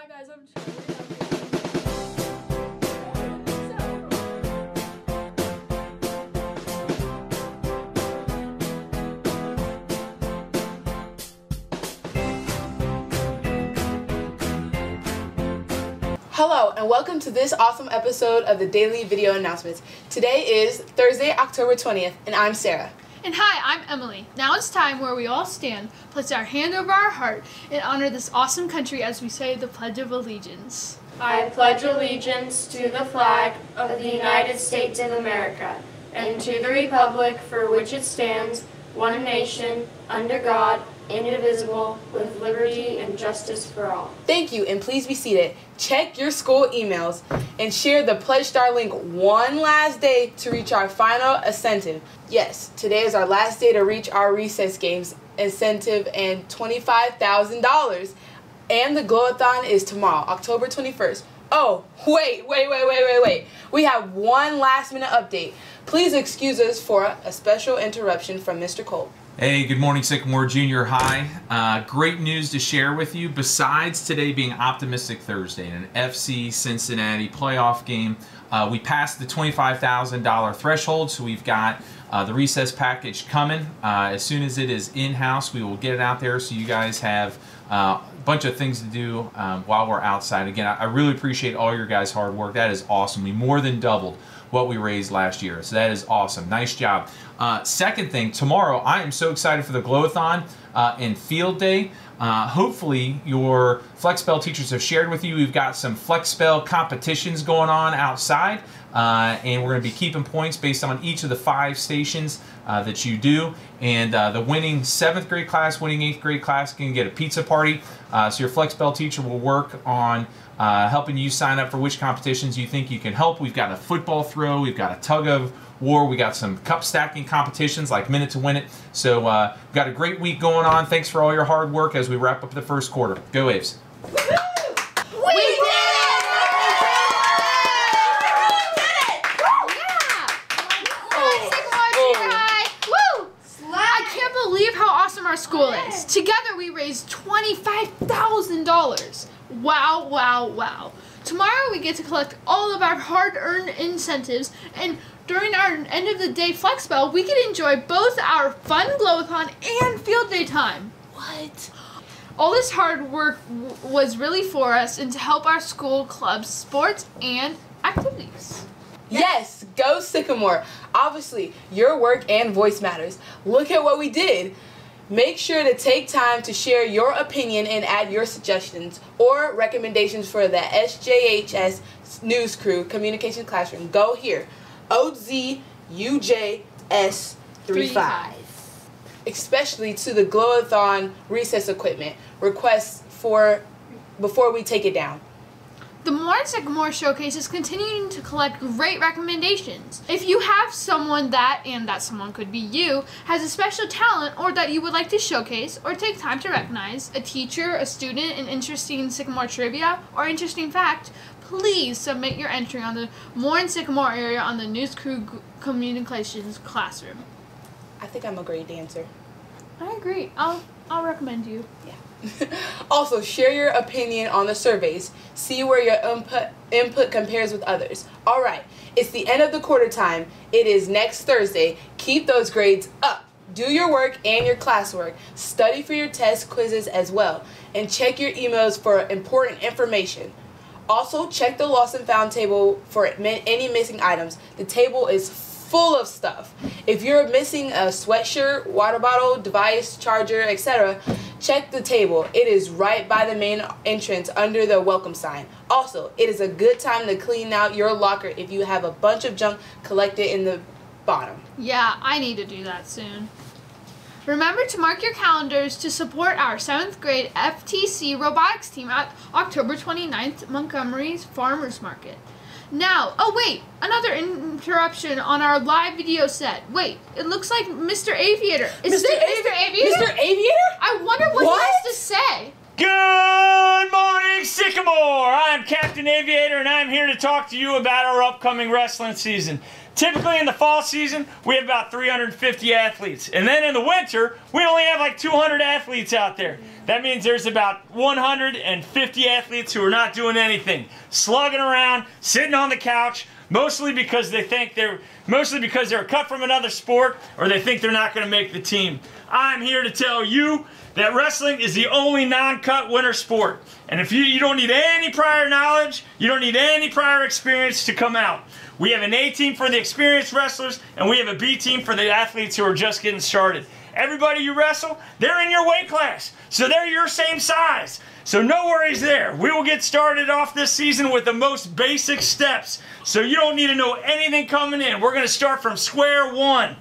Hi guys, I'm. Hello, and welcome to this awesome episode of the Daily Video Announcements. Today is Thursday, October 20th, and I'm Sarah. And hi, I'm Emily. Now it's time where we all stand, place our hand over our heart, and honor this awesome country as we say the Pledge of Allegiance. I pledge allegiance to the flag of the United States of America and to the republic for which it stands, one nation, under God, indivisible, with liberty and justice for all. Thank you, and please be seated. Check your school emails and share the Pledge Star link one last day to reach our final incentive. Yes, today is our last day to reach our recess games incentive and $25,000. And the Glowathon is tomorrow, October 21st. Oh, wait, wait, wait, wait, wait, wait. We have one last minute update. Please excuse us for a special interruption from Mr. Cole. Hey, good morning, Sycamore Junior High. Uh, great news to share with you. Besides today being Optimistic Thursday and an FC Cincinnati playoff game, uh, we passed the $25,000 threshold, so we've got uh, the recess package coming. Uh, as soon as it is in house, we will get it out there so you guys have a bunch of things to do um, while we're outside. Again, I, I really appreciate all your guys' hard work. That is awesome. We more than doubled what we raised last year. So that is awesome. Nice job. Uh, second thing, tomorrow I am so excited for the Glowathon uh, and Field Day. Uh, hopefully your Flex Bell teachers have shared with you. We've got some Flex Bell competitions going on outside. Uh, and we're going to be keeping points based on each of the five stations uh, that you do. And uh, the winning seventh grade class, winning eighth grade class can get a pizza party. Uh, so your Flex Bell teacher will work on uh, helping you sign up for which competitions you think you can help. We've got a football throw, we've got a tug of war, we got some cup stacking competitions like Minute to Win It. So uh, we've got a great week going on. Thanks for all your hard work as we wrap up the first quarter. Go Aves. I can't believe how awesome our school is. Together we raised $25,000. Wow, wow, wow. Tomorrow we get to collect all of our hard-earned incentives and during our end of the day flex bell, we can enjoy both our fun glowathon and field day time. What? All this hard work w- was really for us and to help our school clubs, sports, and activities. Yes, go Sycamore. Obviously, your work and voice matters. Look at what we did. Make sure to take time to share your opinion and add your suggestions or recommendations for the SJHS News Crew Communication Classroom. Go here. OZUJS35. Especially to the Glowathon recess equipment requests for before we take it down. The More and Sycamore Showcase is continuing to collect great recommendations. If you have someone that, and that someone could be you, has a special talent or that you would like to showcase or take time to recognize, a teacher, a student, an interesting Sycamore trivia, or interesting fact, please submit your entry on the More and Sycamore area on the News Crew Communications Classroom. I think I'm a great dancer. I agree. I'll I'll recommend you. Yeah. also, share your opinion on the surveys. See where your input input compares with others. All right, it's the end of the quarter time. It is next Thursday. Keep those grades up. Do your work and your classwork. Study for your test quizzes as well, and check your emails for important information. Also, check the lost and found table for any missing items. The table is full of stuff. If you're missing a sweatshirt, water bottle, device, charger, etc., check the table. It is right by the main entrance under the welcome sign. Also, it is a good time to clean out your locker if you have a bunch of junk collected in the bottom. Yeah, I need to do that soon. Remember to mark your calendars to support our 7th grade FTC robotics team at October 29th, Montgomery's Farmers Market. Now, oh wait, another interruption on our live video set. Wait, it looks like Mr. Aviator. Is Mr. it Avi- Mr. Aviator? Mr. Aviator? I wonder what, What? he has to say. Good morning, Sycamore! I'm Captain Aviator, and I'm here to talk to you about our upcoming wrestling season. Typically, in the fall season, we have about 350 athletes. And then in the winter, we only have like 200 athletes out there. That means there's about 150 athletes who are not doing anything, slugging around, sitting on the couch, mostly because they think they're mostly because they're cut from another sport or they think they're not going to make the team. I'm here to tell you that wrestling is the only non-cut winter sport. And if you, you don't need any prior knowledge, you don't need any prior experience to come out. We have an A team for the experienced wrestlers, and we have a B team for the athletes who are just getting started. Everybody you wrestle, they're in your weight class, so they're your same size. So no worries there. We will get started off this season with the most basic steps. So you don't need to know anything coming in. We're going to start from square one.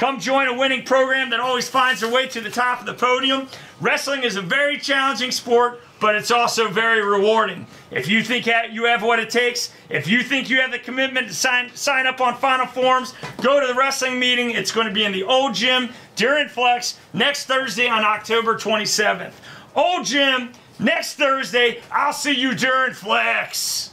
Come join a winning program that always finds their way to the top of the podium. Wrestling is a very challenging sport, but it's also very rewarding. If you think you have what it takes, if you think you have the commitment to sign, sign up on Final Forms, go to the wrestling meeting. It's going to be in the old gym, during Flex, next Thursday on October 27th. Old gym, next Thursday. I'll see you during Flex.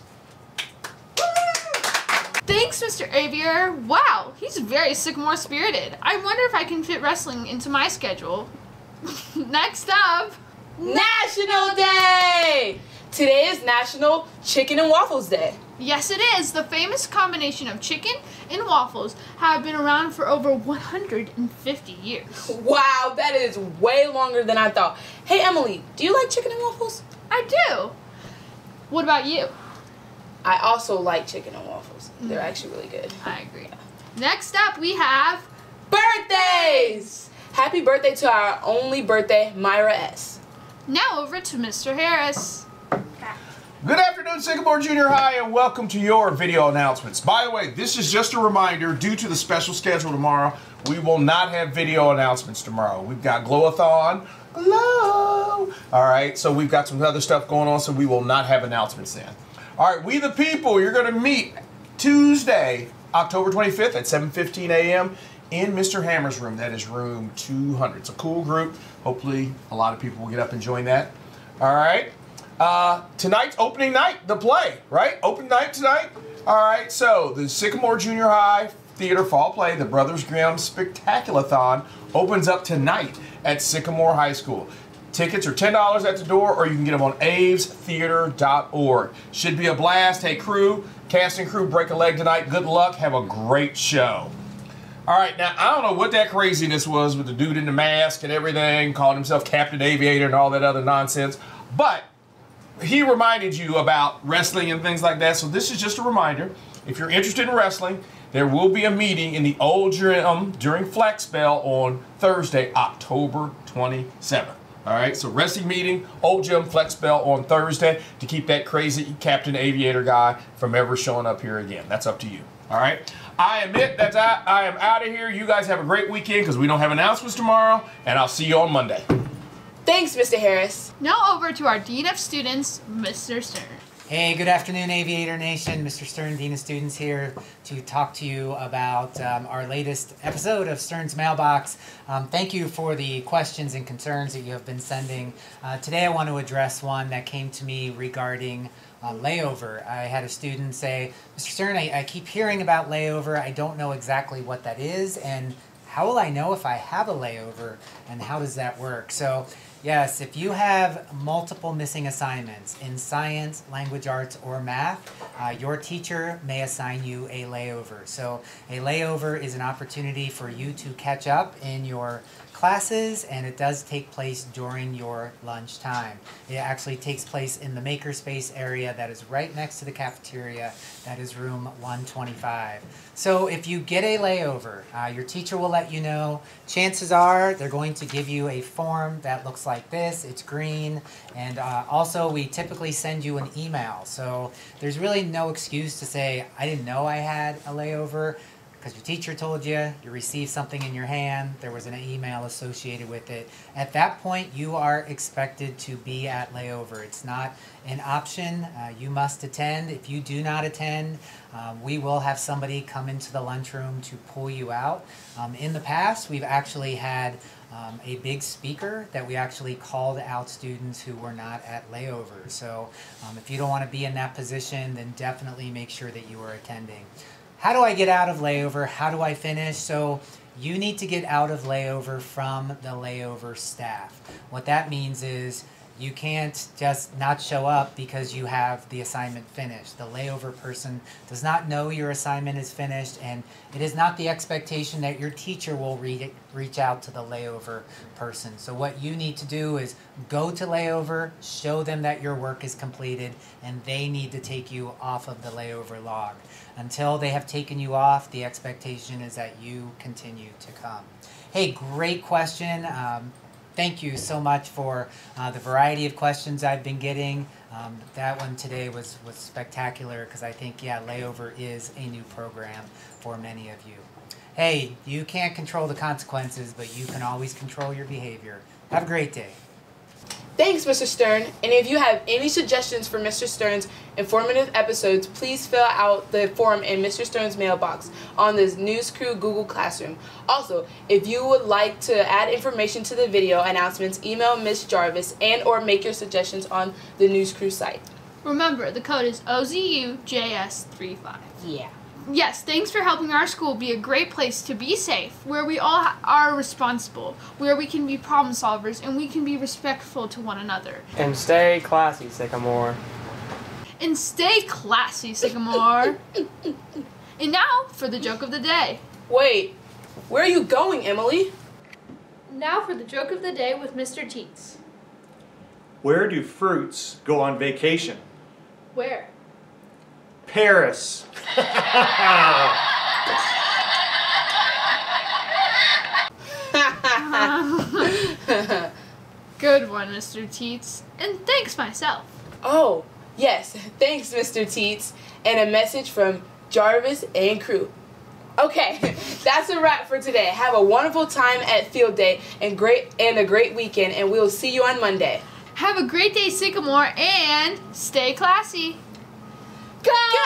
Thanks, Mr. Aviator. Wow, he's very Sycamore spirited. I wonder if I can fit wrestling into my schedule. Next up, National Day! Today is National Chicken and Waffles Day. Yes, it is. The famous combination of chicken and waffles have been around for over 150 years. Wow, that is way longer than I thought. Hey, Emily, do you like chicken and waffles? I do. What about you? I also like chicken and waffles. They're mm. actually really good. I agree. Next up, we have birthdays. Happy birthday to our only birthday, Myra S. Now over to Mr. Harris. Good afternoon, Sycamore Junior High, and welcome to your video announcements. By the way, this is just a reminder, due to the special schedule tomorrow, we will not have video announcements tomorrow. We've got Glowathon, glow. All right, so we've got some other stuff going on, so we will not have announcements then. All right, we the people, you're going to meet Tuesday, October 25th at 7.15 a.m. in Mr. Hammer's room. That is room 200. It's a cool group. Hopefully a lot of people will get up and join that. All right. Uh, tonight's opening night, the play, right? Open night tonight. All right, so the Sycamore Junior High Theater Fall Play, the Brothers Grimm Spectaculathon, opens up tonight at Sycamore High School. Tickets are $10 at the door, or you can get them on avestheater.org. Should be a blast. Hey, crew, cast and crew, break a leg tonight. Good luck. Have a great show. All right, now, I don't know what that craziness was with the dude in the mask and everything, calling himself Captain Aviator and all that other nonsense, but he reminded you about wrestling and things like that, so this is just a reminder. If you're interested in wrestling, there will be a meeting in the old gym during Flex Bell on Thursday, October 27th. All right, so wrestling meeting, Old Gym Flex Bell on Thursday to keep that crazy Captain Aviator guy from ever showing up here again. That's up to you. All right. I admit that I, I am out of here. You guys have a great weekend because we don't have announcements tomorrow, and I'll see you on Monday. Thanks, Mr. Harris. Now over to our Dean of Students, Mr. Stern. Hey, good afternoon, Aviator Nation. Mr. Stern, Dean of Students here to talk to you about um, our latest episode of Stern's Mailbox. Um, thank you for the questions and concerns that you have been sending. Uh, today I want to address one that came to me regarding uh, layover. I had a student say, Mr. Stern, I, I keep hearing about layover. I don't know exactly what that is, and how will I know if I have a layover, and how does that work? So Yes, if you have multiple missing assignments in science, language arts, or math, uh, your teacher may assign you a layover. So a layover is an opportunity for you to catch up in your classes and it does take place during your lunch time. It actually takes place in the makerspace area that is right next to the cafeteria. That is room 125. So if you get a layover, uh, your teacher will let you know. Chances are they're going to give you a form that looks like this. It's green. And uh, also we typically send you an email. So there's really no excuse to say, I didn't know I had a layover because your teacher told you, you received something in your hand, there was an email associated with it. At that point, you are expected to be at layover. It's not an option. Uh, you must attend. If you do not attend, um, we will have somebody come into the lunchroom to pull you out. Um, in the past, we've actually had um, a big speaker that we actually called out students who were not at layover. So um, if you don't want to be in that position, then definitely make sure that you are attending. How do I get out of layover? How do I finish? So you need to get out of layover from the layover staff. What that means is you can't just not show up because you have the assignment finished. The layover person does not know your assignment is finished, and it is not the expectation that your teacher will re- reach out to the layover person. So, what you need to do is go to layover, show them that your work is completed, and they need to take you off of the layover log. Until they have taken you off, the expectation is that you continue to come. Hey, great question. Um, thank you so much for uh, the variety of questions I've been getting. Um, that one today was, was spectacular because I think, yeah, layover is a new program for many of you. Hey, you can't control the consequences, but you can always control your behavior. Have a great day. Thanks, Mr. Stern. And if you have any suggestions for Mr. Stern's informative episodes, please fill out the form in Mr. Stern's mailbox on the News Crew Google Classroom. Also, if you would like to add information to the video announcements, email Ms. Jarvis and or make your suggestions on the News Crew site. Remember, the code is OZUJS35. Yeah. Yes, thanks for helping our school be a great place to be safe, where we all are responsible, where we can be problem solvers, and we can be respectful to one another. And stay classy, Sycamore. And stay classy, Sycamore. and now for the joke of the day. Wait, where are you going, Emily? Now for the joke of the day with Mr. Teets. Where do fruits go on vacation? Where? Paris. Good one, Mr. Teets. And thanks myself. Oh, yes. Thanks, Mr. Teets. And a message from Jarvis and crew. Okay, that's a wrap for today. Have a wonderful time at field day and great and a great weekend and we'll see you on Monday. Have a great day, Sycamore, and stay classy. Go! Go